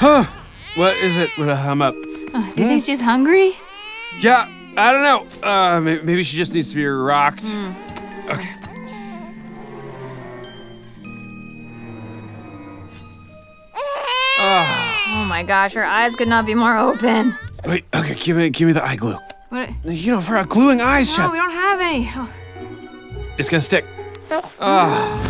Huh? What is it? with uh, a hum up. Oh, do you think hmm. she's hungry? Yeah, I don't know. Uh, maybe, maybe she just needs to be rocked. Hmm. Okay. Ah. Oh my gosh, her eyes could not be more open. Wait. Okay. Give me, give me the eye glue. What? You know, for gluing eyes No, shut. we don't have any. Oh, It's gonna stick. Ah.